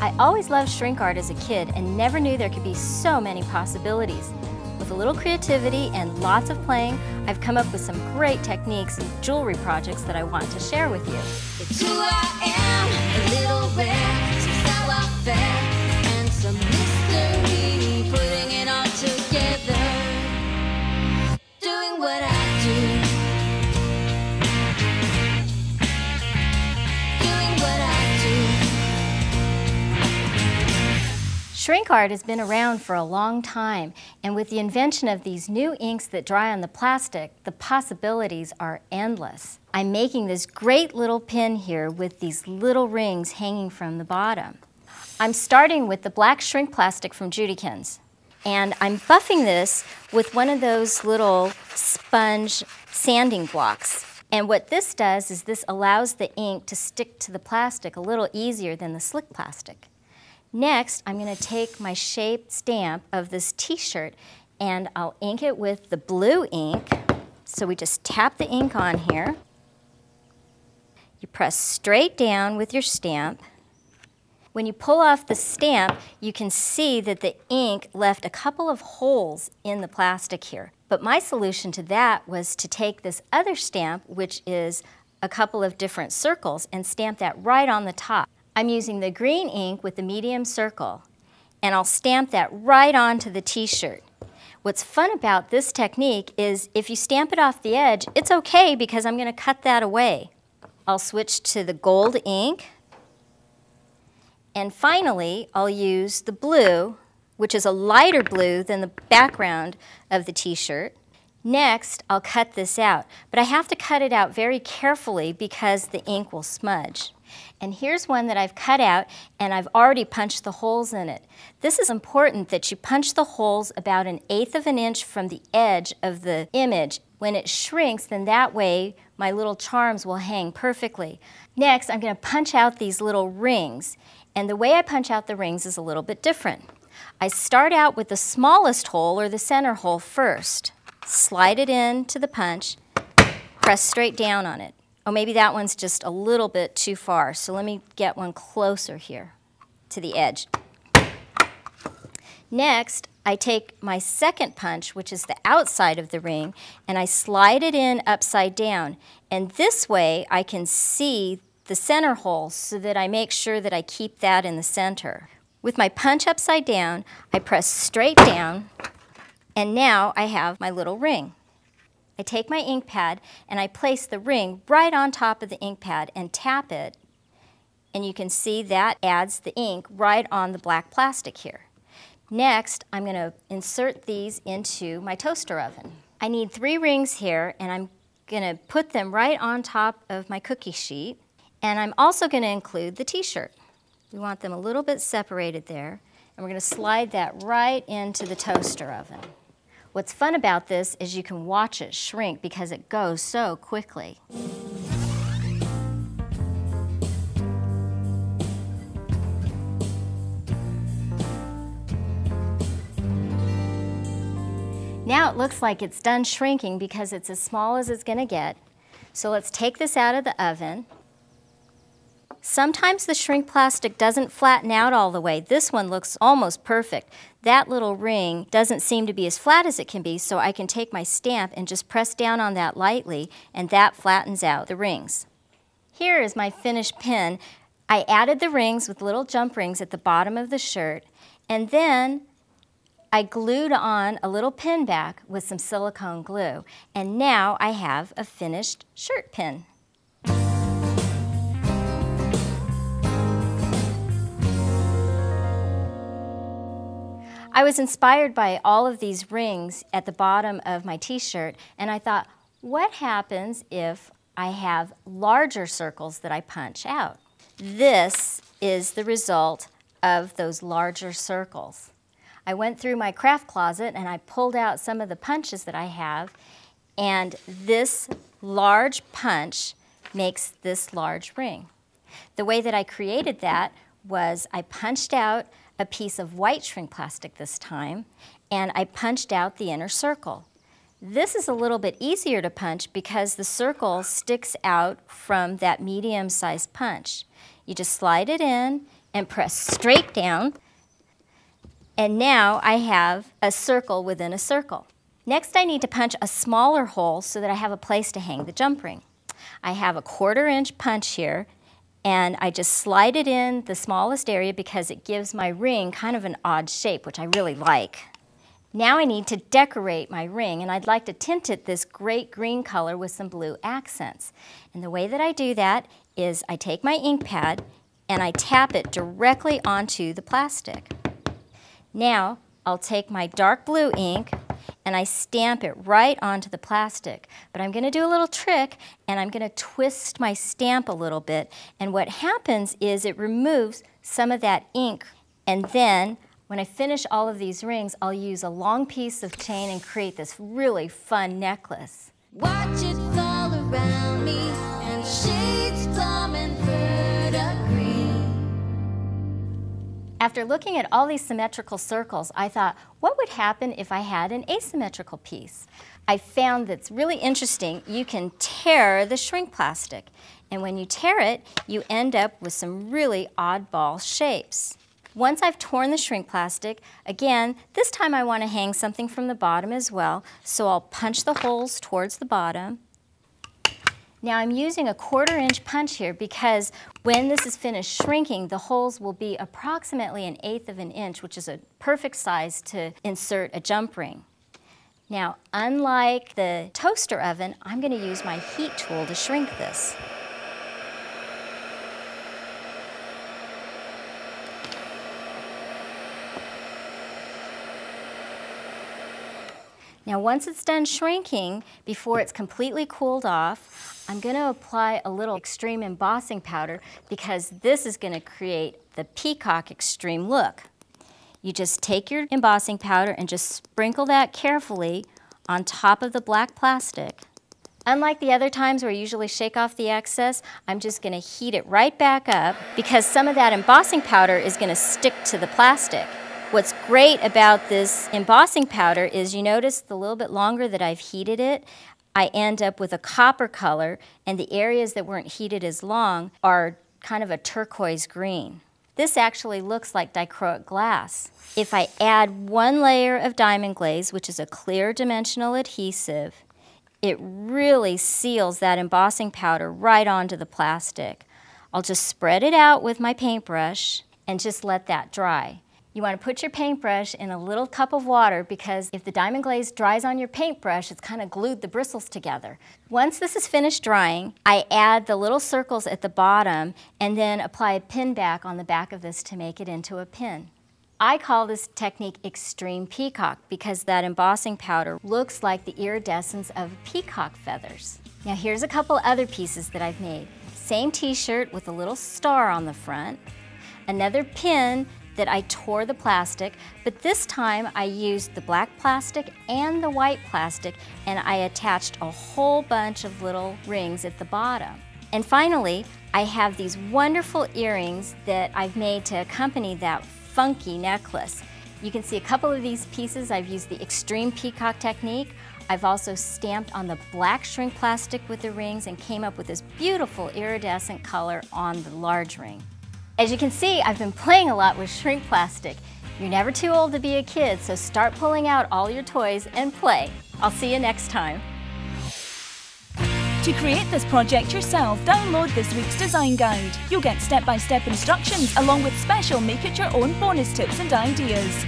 I always loved shrink art as a kid and never knew there could be so many possibilities. With a little creativity and lots of playing, I've come up with some great techniques and jewelry projects that I want to share with you. Shrink art has been around for a long time, and with the invention of these new inks that dry on the plastic, the possibilities are endless. I'm making this great little pin here with these little rings hanging from the bottom. I'm starting with the black shrink plastic from JudiKins, and I'm buffing this with one of those little sponge sanding blocks. And what this does is this allows the ink to stick to the plastic a little easier than the slick plastic. Next, I'm going to take my shaped stamp of this t-shirt and I'll ink it with the blue ink. So we just tap the ink on here. You press straight down with your stamp. When you pull off the stamp, you can see that the ink left a couple of holes in the plastic here. But my solution to that was to take this other stamp, which is a couple of different circles, and stamp that right on the top. I'm using the green ink with the medium circle and I'll stamp that right onto the t-shirt. What's fun about this technique is if you stamp it off the edge, it's okay because I'm going to cut that away. I'll switch to the gold ink. And finally, I'll use the blue, which is a lighter blue than the background of the t-shirt. Next, I'll cut this out, but I have to cut it out very carefully because the ink will smudge. And here's one that I've cut out and I've already punched the holes in it. This is important that you punch the holes about an eighth of an inch from the edge of the image. When it shrinks, then that way my little charms will hang perfectly. Next, I'm going to punch out these little rings. And the way I punch out the rings is a little bit different. I start out with the smallest hole or the center hole first. Slide it in to the punch, press straight down on it. Oh, maybe that one's just a little bit too far. So let me get one closer here to the edge. Next, I take my second punch, which is the outside of the ring, and I slide it in upside down. And this way, I can see the center hole so that I make sure that I keep that in the center. With my punch upside down, I press straight down, and now I have my little ring. I take my ink pad and I place the ring right on top of the ink pad and tap it. And you can see that adds the ink right on the black plastic here. Next, I'm going to insert these into my toaster oven. I need three rings here and I'm going to put them right on top of my cookie sheet. And I'm also going to include the t-shirt. We want them a little bit separated there. And we're going to slide that right into the toaster oven. What's fun about this is you can watch it shrink because it goes so quickly. Now it looks like it's done shrinking because it's as small as it's going to get. So let's take this out of the oven. Sometimes the shrink plastic doesn't flatten out all the way. This one looks almost perfect. That little ring doesn't seem to be as flat as it can be, so I can take my stamp and just press down on that lightly, and that flattens out the rings. Here is my finished pin. I added the rings with little jump rings at the bottom of the shirt, and then I glued on a little pin back with some silicone glue, and now I have a finished shirt pin. I was inspired by all of these rings at the bottom of my t-shirt and I thought, what happens if I have larger circles that I punch out? This is the result of those larger circles. I went through my craft closet and I pulled out some of the punches that I have and this large punch makes this large ring. The way that I created that was I punched out a piece of white shrink plastic this time, and I punched out the inner circle. This is a little bit easier to punch because the circle sticks out from that medium-sized punch. You just slide it in, and press straight down. And now I have a circle within a circle. Next I need to punch a smaller hole so that I have a place to hang the jump ring. I have a quarter inch punch here and I just slide it in the smallest area because it gives my ring kind of an odd shape, which I really like. Now I need to decorate my ring and I'd like to tint it this great green color with some blue accents. And the way that I do that is I take my ink pad and I tap it directly onto the plastic. Now I'll take my dark blue ink and I stamp it right onto the plastic. But I'm going to do a little trick and I'm going to twist my stamp a little bit. And what happens is it removes some of that ink and then when I finish all of these rings, I'll use a long piece of chain and create this really fun necklace. Watch it fall around me and shades After looking at all these symmetrical circles, I thought, what would happen if I had an asymmetrical piece? I found that's really interesting. You can tear the shrink plastic, and when you tear it, you end up with some really oddball shapes. Once I've torn the shrink plastic, again, this time I want to hang something from the bottom as well, so I'll punch the holes towards the bottom. Now I'm using a quarter inch punch here because when this is finished shrinking, the holes will be approximately an eighth of an inch, which is a perfect size to insert a jump ring. Now, unlike the toaster oven, I'm going to use my heat tool to shrink this. Now once it's done shrinking, before it's completely cooled off, I'm going to apply a little extreme embossing powder because this is going to create the peacock extreme look. You just take your embossing powder and just sprinkle that carefully on top of the black plastic. Unlike the other times where I usually shake off the excess, I'm just going to heat it right back up because some of that embossing powder is going to stick to the plastic. What's great about this embossing powder is you notice the little bit longer that I've heated it, I end up with a copper color, and the areas that weren't heated as long are kind of a turquoise green. This actually looks like dichroic glass. If I add one layer of diamond glaze, which is a clear dimensional adhesive, it really seals that embossing powder right onto the plastic. I'll just spread it out with my paintbrush and just let that dry. You want to put your paintbrush in a little cup of water because if the diamond glaze dries on your paintbrush, it's kind of glued the bristles together. Once this is finished drying, I add the little circles at the bottom and then apply a pin back on the back of this to make it into a pin. I call this technique extreme peacock because that embossing powder looks like the iridescence of peacock feathers. Now here's a couple other pieces that I've made. Same t-shirt with a little star on the front, another pin that I tore the plastic, but this time I used the black plastic and the white plastic and I attached a whole bunch of little rings at the bottom. And finally, I have these wonderful earrings that I've made to accompany that funky necklace. You can see a couple of these pieces. I've used the extreme peacock technique. I've also stamped on the black shrink plastic with the rings and came up with this beautiful iridescent color on the large ring. As you can see, I've been playing a lot with shrink plastic. You're never too old to be a kid, so start pulling out all your toys and play. I'll see you next time. To create this project yourself, download this week's design guide. You'll get step-by-step -step instructions along with special make-it-your-own bonus tips and ideas.